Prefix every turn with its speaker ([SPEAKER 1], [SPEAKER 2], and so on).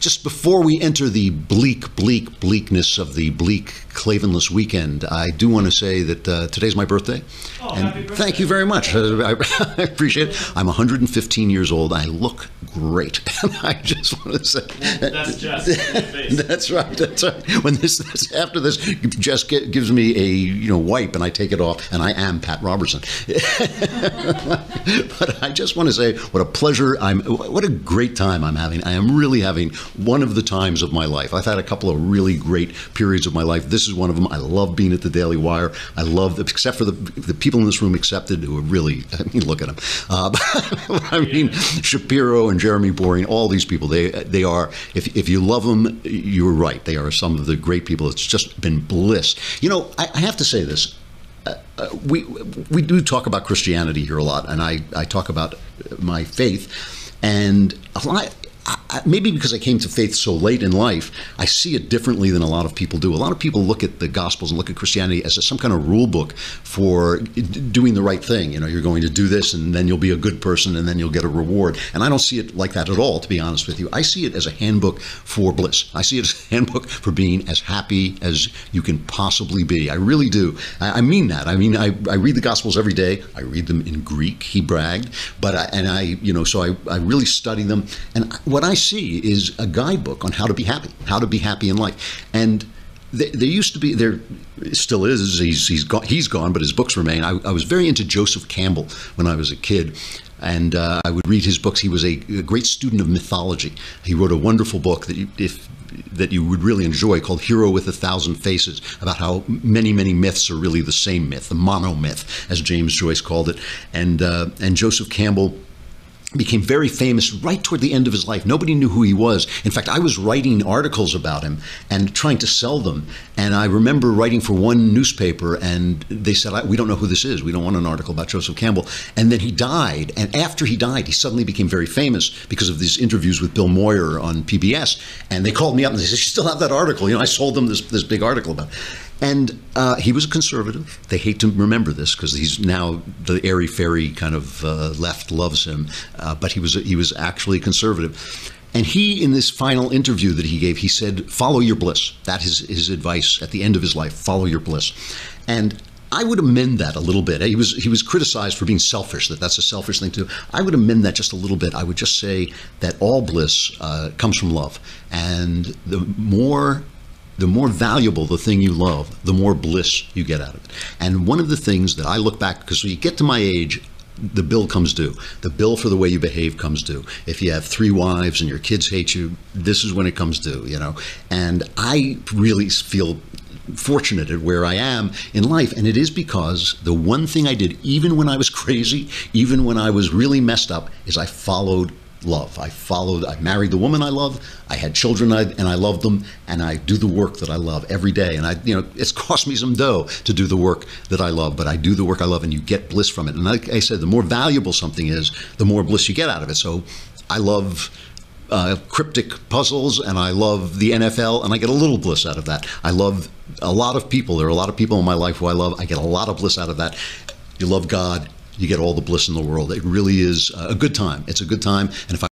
[SPEAKER 1] just before we enter the bleak, bleak, bleakness of the bleak Klavanless weekend, I do want to say that uh, today's my birthday.
[SPEAKER 2] Oh,
[SPEAKER 1] and
[SPEAKER 2] happy birthday.
[SPEAKER 1] thank you very much. I, I appreciate it. I'm 115 years old. I look great. And I just want to say
[SPEAKER 2] That's Jess.
[SPEAKER 1] that's right. That's right. When this, this after this, Jess gi- gives me a you know wipe, and I take it off, and I am Pat Robertson. but I just want to say what a pleasure. I'm. What a great time I'm having. I am really having one of the times of my life. I've had a couple of really great periods of my life. This is one of them. I love being at the Daily Wire. I love, the, except for the the people in this room accepted who are really. I mean, look at them. Uh, I mean, Shapiro and Jeremy Boring, all these people. They they are. If if you love them, you're right. They are some of the great people. It's just been bliss. You know, I, I have to say this. Uh, uh, we we do talk about Christianity here a lot, and I, I talk about my faith, and a lot. Maybe because I came to faith so late in life, I see it differently than a lot of people do. A lot of people look at the Gospels and look at Christianity as some kind of rule book for doing the right thing. You know, you're going to do this, and then you'll be a good person, and then you'll get a reward. And I don't see it like that at all, to be honest with you. I see it as a handbook for bliss. I see it as a handbook for being as happy as you can possibly be. I really do. I, I mean that. I mean, I, I read the Gospels every day. I read them in Greek. He bragged, but I, and I, you know, so I, I really study them. And what I see is a guidebook on how to be happy, how to be happy in life. And there, used to be, there still is. He's he's gone, he's gone, but his books remain. I, I was very into Joseph Campbell when I was a kid. And uh, I would read his books. He was a, a great student of mythology. He wrote a wonderful book that, you, if that you would really enjoy called Hero with a Thousand Faces about how many, many myths are really the same myth, the monomyth, as James Joyce called it. And, uh, and Joseph Campbell became very famous right toward the end of his life. Nobody knew who he was. In fact, I was writing articles about him and trying to sell them. And I remember writing for one newspaper, and they said, "I- "We don't know who this is. We don't want an article about Joseph Campbell." And then he died. And after he died, he suddenly became very famous because of these interviews with Bill Moyers on PBS. And they called me up and they said, "You still have that article?" You know, I sold them this this big article about. It. And uh, he was a conservative. They hate to remember this because he's now the airy fairy kind of uh, left loves him, uh, but he was he was actually a conservative. And he, in this final interview that he gave, he said, "Follow your bliss." That is his advice at the end of his life. Follow your bliss. And I would amend that a little bit. He was he was criticized for being selfish. That that's a selfish thing to do. I would amend that just a little bit. I would just say that all bliss uh, comes from love, and the more the more valuable the thing you love, the more bliss you get out of it. And one of the things that I look back, because when you get to my age, the bill comes due. The bill for the way you behave comes due. If you have three wives and your kids hate you, this is when it comes due, you know. And I really feel fortunate at where I am in life. And it is because the one thing I did, even when I was crazy, even when I was really messed up, is I followed love. I followed, I married the woman I love. I had children I, and I loved them. And I do the work that I love every day. And I, you know, it's cost me some dough to do the work that I love, but I do the work I love and you get bliss from it. And like I said, the more valuable something is, the more bliss you get out of it. So I love uh, cryptic puzzles and I love the NFL and I get a little bliss out of that. I love a lot of people. There are a lot of people in my life who I love. I get a lot of bliss out of that. You love God, you get all the bliss in the world. It really is a good time. It's a good time. And if I